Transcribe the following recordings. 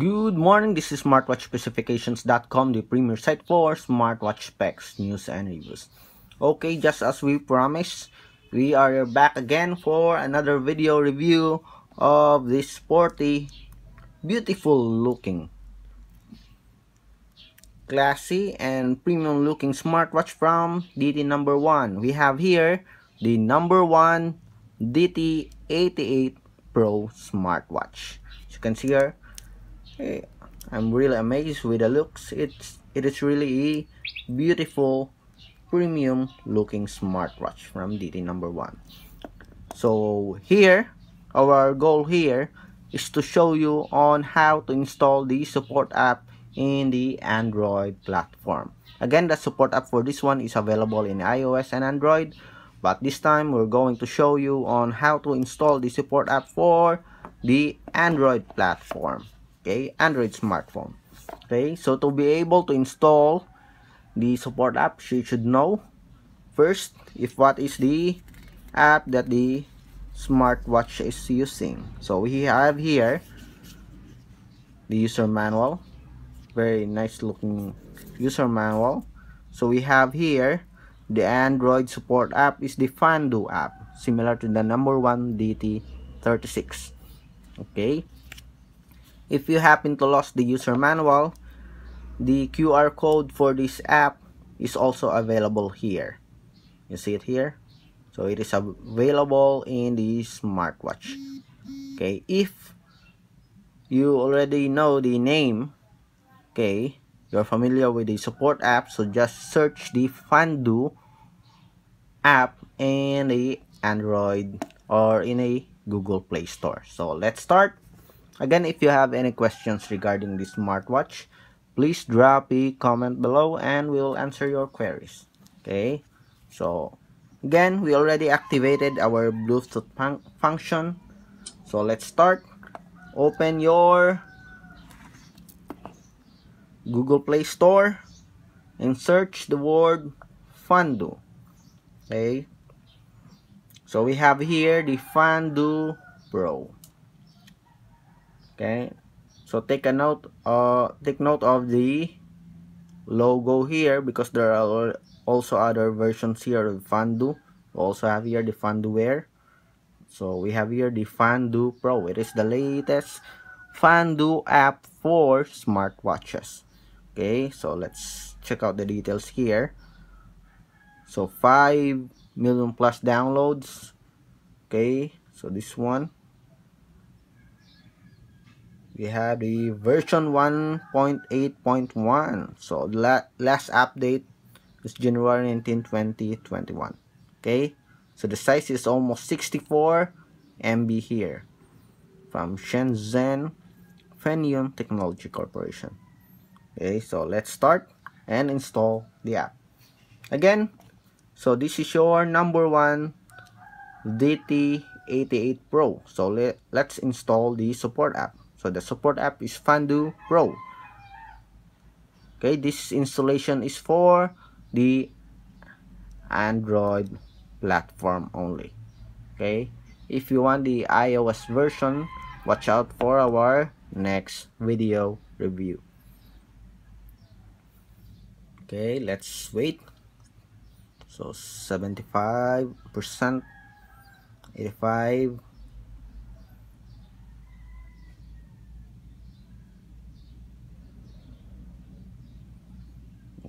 Good morning, this is smartwatchspecifications.com, the premier site for smartwatch specs, news, and reviews. Okay, just as we promised, we are back again for another video review of this sporty, beautiful looking, classy, and premium looking smartwatch from DT number 1. We have here the number 1 DT88 Pro smartwatch. As you can see here, I'm really amazed with the looks. It's it is really a beautiful premium looking smartwatch from DT number one. So here, our goal here is to show you on how to install the support app in the Android platform. Again, the support app for this one is available in iOS and Android. But this time, we're going to show you on how to install the support app for the Android platform okay android smartphone okay? So to be able to install the support app you should know first if what is the app that the smartwatch is using. So we have here the user manual very nice looking user manual. So we have here the android support app is the Fundo app similar to the number one dt36 okay if you happen to lost the user manual, the QR code for this app is also available here. You see it here? So it is available in the smartwatch. Okay, if you already know the name, okay, you're familiar with the support app, so just search the Fundo app in the Android or in a Google Play Store. So let's start. Again, if you have any questions regarding this smartwatch, please drop a comment below and we'll answer your queries. Okay, so again, we already activated our Bluetooth fun function. So let's start. Open your Google Play Store and search the word Fundo. Okay, so we have here the Fundo Pro okay. So take a note uh take note of the logo here because there are also other versions here of Fundo we also have here the Fundo Wear. So we have here the Fundo Pro. It is the latest Fundo app for smartwatches. Okay. So let's check out the details here. So 5 million plus downloads. Okay. So this one we have the version 1.8.1 so the last update is January 19 2021 okay? So the size is almost 64 MB here from Shenzhen Fenion Technology Corporation. Okay? So let's start and install the app. Again so this is your number one DT88 Pro. So let, let's install the support app so the support app is Fundo Pro. Okay, this installation is for the Android platform only. Okay, if you want the iOS version, watch out for our next video review. Okay, let's wait. So 75%, 85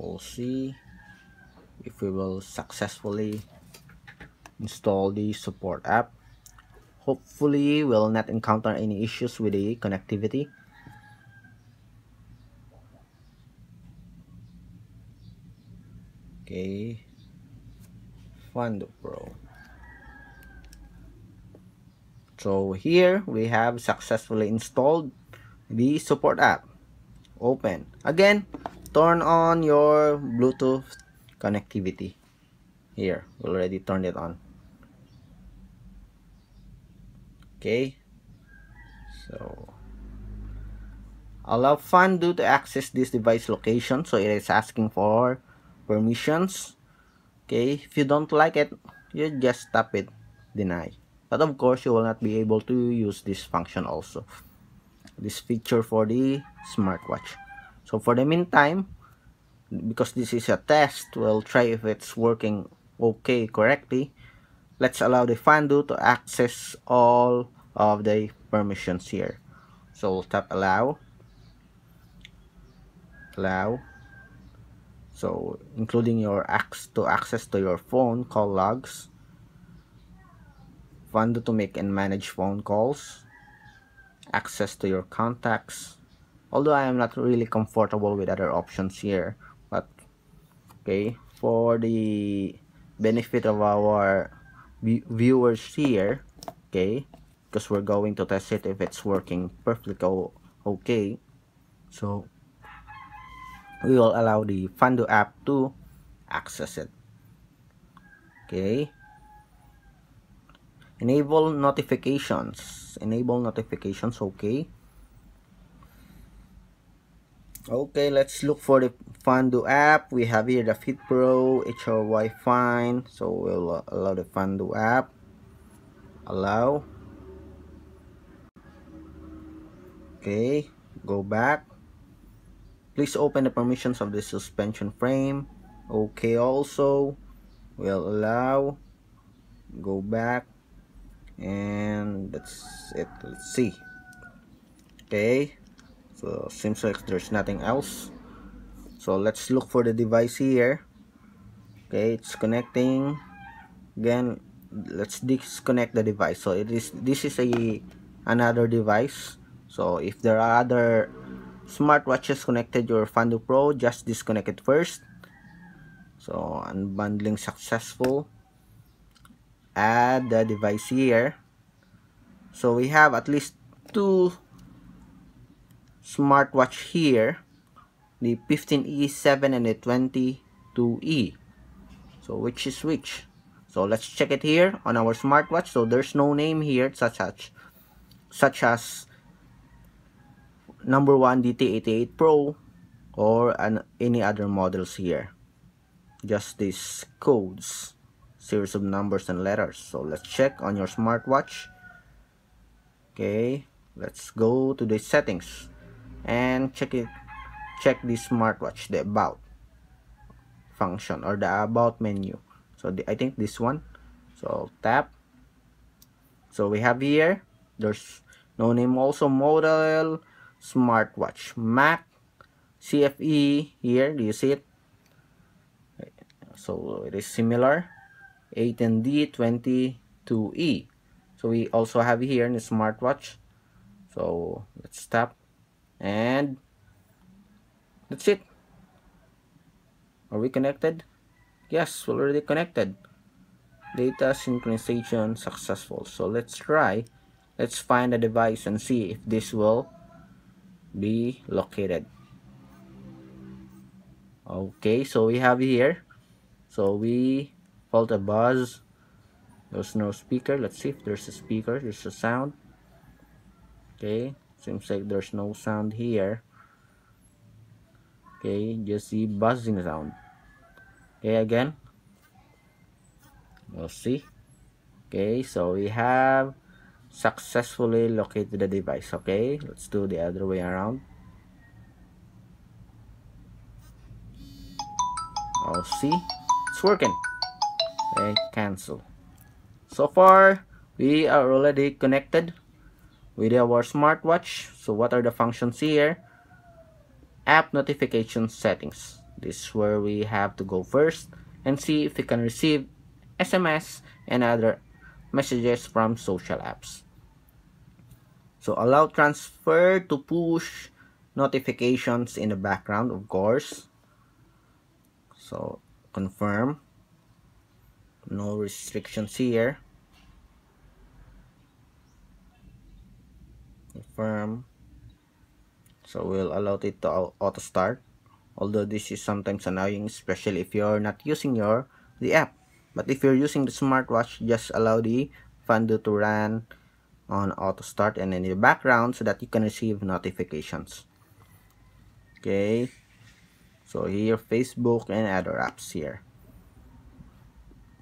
we'll see if we will successfully install the support app. Hopefully we'll not encounter any issues with the connectivity. Okay. Fundo Pro. So here we have successfully installed the support app. Open. Again turn on your Bluetooth connectivity. Here we already turned it on. Okay. So allow Fundo to access this device location so it is asking for permissions. Okay if you don't like it you just tap it deny. But of course you will not be able to use this function also. This feature for the smartwatch so for the meantime because this is a test we'll try if it's working okay correctly let's allow the Fundo to access all of the permissions here. So we'll tap allow. Allow. So including your access to access to your phone call logs. Fundo to make and manage phone calls. Access to your contacts although I am not really comfortable with other options here but okay. For the benefit of our viewers here okay because we're going to test it if it's working perfectly okay. So we will allow the Fundo app to access it okay. Enable notifications. Enable notifications okay okay let's look for the Fundo app. We have here the Fit Pro HRY fine. So we'll uh, allow the Fundo app. Allow. Okay go back. Please open the permissions of the suspension frame. Okay also we'll allow. Go back. And that's it. Let's see. Okay so seems like there's nothing else. So let's look for the device here. Okay it's connecting. Again let's disconnect the device. So it is this is a another device. So if there are other smartwatches connected your Fundo Pro just disconnect it first. So unbundling successful. Add the device here. So we have at least two smartwatch here the 15E7 and the 22E so which is which? So let's check it here on our smartwatch. So there's no name here such as such as number one DT88 Pro or an, any other models here. Just these codes series of numbers and letters. So let's check on your smartwatch. Okay let's go to the settings and check it. Check the smartwatch the about function or the about menu. So the, I think this one. So tap. So we have here. There's no name. Also model smartwatch mac cfe here. Do you see it? So it is similar. 18D 22E. So we also have here in the smartwatch. So let's tap and that's it. Are we connected? Yes, we're already connected. Data synchronization successful. So let's try. Let's find the device and see if this will be located. Okay, so we have here. So we felt a buzz there's no speaker let's see if there's a speaker there's a sound okay seems like there's no sound here. Okay just the buzzing sound. Okay again. We'll see. Okay so we have successfully located the device. Okay let's do the other way around. I'll see. It's working. Okay cancel. So far we are already connected with our smartwatch. So what are the functions here? App notification settings. This is where we have to go first and see if we can receive SMS and other messages from social apps. So allow transfer to push notifications in the background of course. So confirm. No restrictions here confirm. So we'll allow it to auto start although this is sometimes annoying especially if you're not using your the app. But if you're using the smartwatch just allow the Fundo to run on auto start and in the background so that you can receive notifications. Okay? So here Facebook and other apps here.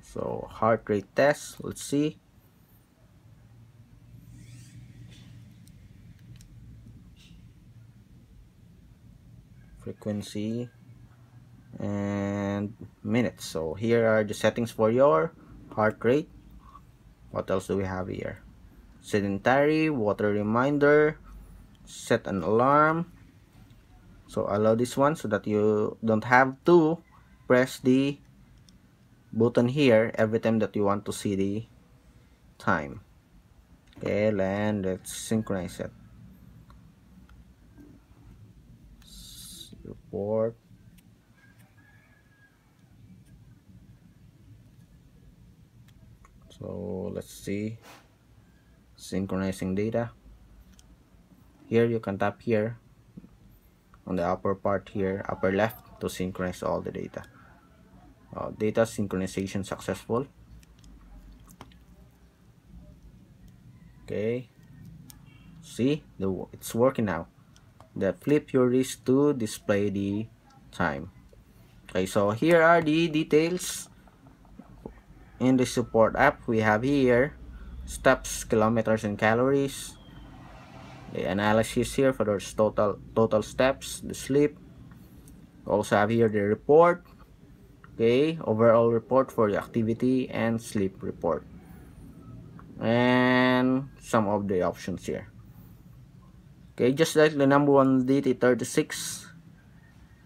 So heart rate test let's see frequency and minutes. So here are the settings for your heart rate. What else do we have here? Sedentary water reminder set an alarm. So allow this one so that you don't have to press the button here every time that you want to see the time. Okay and let's synchronize it report so let's see. Synchronizing data. Here you can tap here on the upper part here upper left to synchronize all the data. Uh, data synchronization successful. Okay. See? The it's working now the flip your wrist to display the time. Okay so here are the details. In the support app we have here steps kilometers and calories. The analysis here for those total total steps the sleep. Also have here the report. Okay overall report for the activity and sleep report. And some of the options here okay just like the number one DT36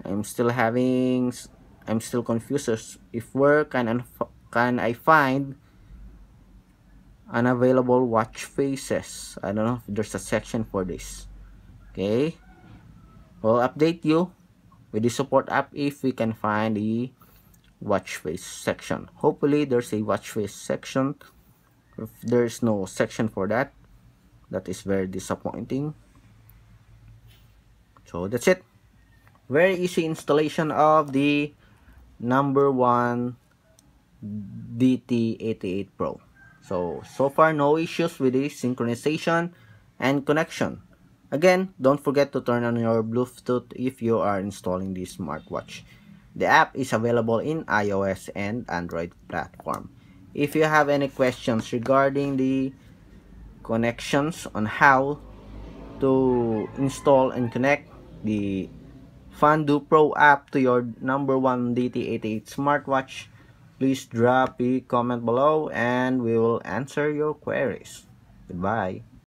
I'm still having I'm still confused if where can can I find unavailable watch faces? I don't know if there's a section for this. Okay. We'll update you with the support app if we can find the watch face section. Hopefully there's a watch face section. If there's no section for that that is very disappointing so that's it very easy installation of the number one DT88 Pro. So, so far no issues with the synchronization and connection. Again, don't forget to turn on your Bluetooth if you are installing this smartwatch. The app is available in iOS and Android platform. If you have any questions regarding the connections on how to install and connect the Fandu Pro app to your number one DT88 smartwatch, please drop a comment below and we will answer your queries. Goodbye.